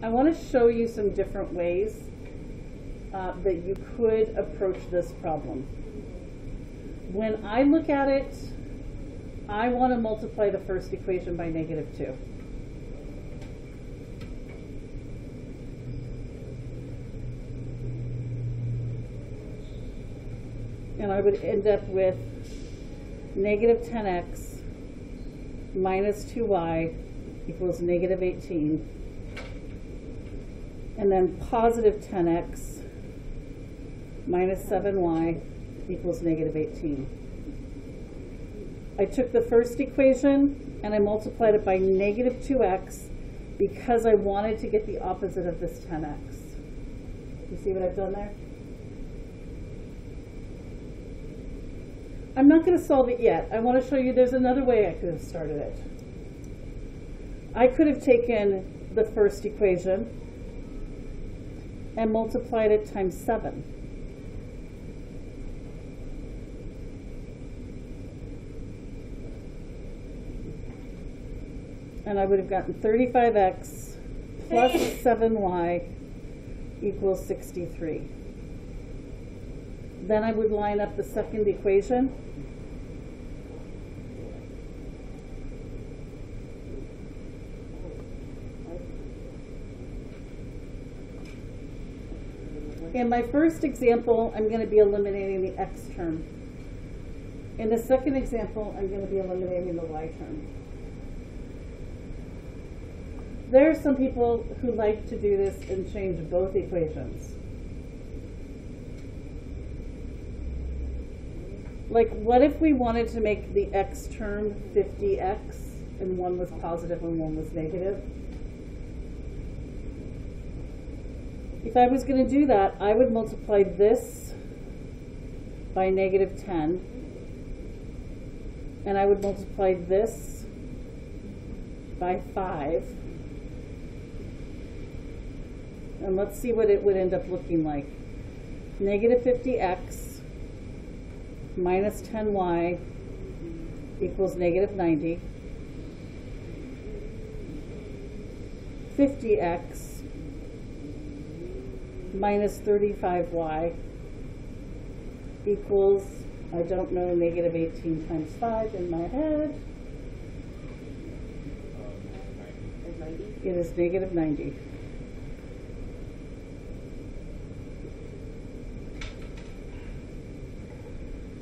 I want to show you some different ways uh, that you could approach this problem. When I look at it, I want to multiply the first equation by negative 2. And I would end up with negative 10x minus 2y equals negative 18. And then positive 10x minus 7y equals negative 18. I took the first equation and I multiplied it by negative 2x because I wanted to get the opposite of this 10x. You see what I've done there? I'm not going to solve it yet. I want to show you there's another way I could have started it. I could have taken the first equation and multiplied it times 7. And I would have gotten 35x plus 7y equals 63. Then I would line up the second equation. In my first example, I'm going to be eliminating the x term. In the second example, I'm going to be eliminating the y term. There are some people who like to do this and change both equations. Like, what if we wanted to make the x term 50x and one was positive and one was negative? If I was going to do that, I would multiply this by negative 10, and I would multiply this by 5. And let's see what it would end up looking like. Negative 50x minus 10y equals negative 90. 50x minus 35y equals, I don't know, negative 18 times 5 in my head. It is negative 90.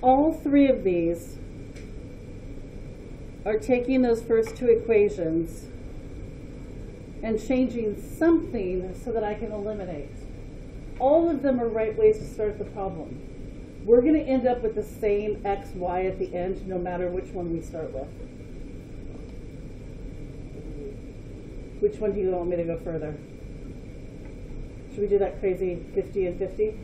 All three of these are taking those first two equations and changing something so that I can eliminate. All of them are right ways to start the problem. We're going to end up with the same x, y at the end, no matter which one we start with. Which one do you want me to go further? Should we do that crazy 50 and 50?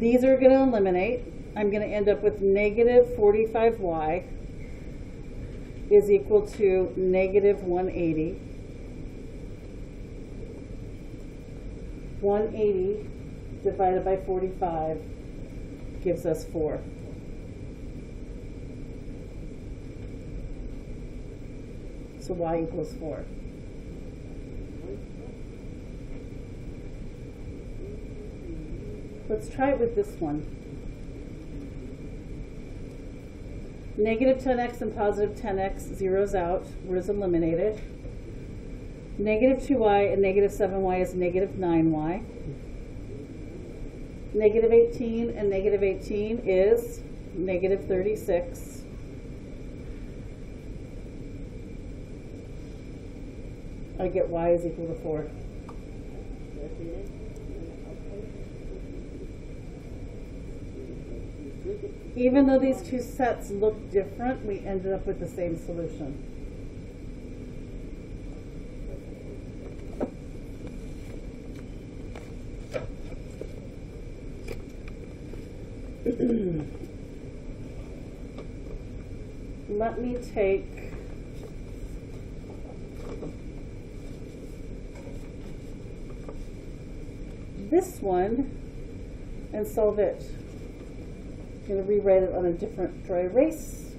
These are going to eliminate. I'm going to end up with negative 45y is equal to negative 180. 180 divided by 45 gives us 4. So y equals 4. Let's try it with this one. Negative 10x and positive 10x zeros out, is eliminated. Negative 2y and negative 7y is negative 9y. Negative 18 and negative 18 is negative 36. I get y is equal to 4. Even though these two sets look different, we ended up with the same solution. Let me take this one and solve it. I'm going to rewrite it on a different dry erase.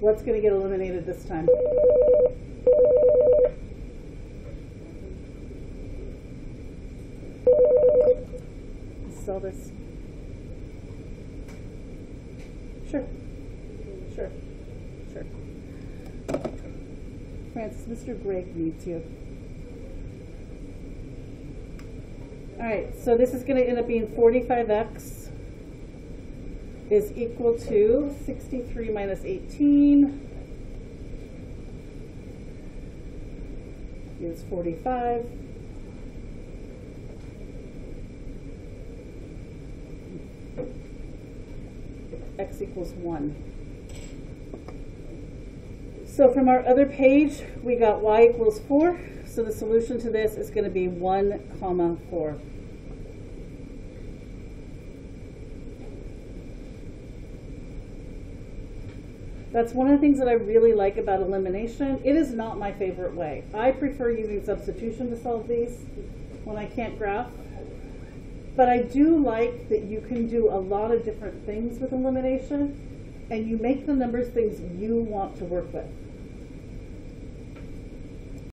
What's going to get eliminated this time? Sell this. Francis, Mr. Gregg needs you. Alright, so this is gonna end up being forty-five X is equal to sixty-three minus eighteen is forty-five. X equals one. So from our other page, we got y equals four, so the solution to this is gonna be one comma four. That's one of the things that I really like about elimination. It is not my favorite way. I prefer using substitution to solve these when I can't graph. But I do like that you can do a lot of different things with elimination and you make the numbers things you want to work with.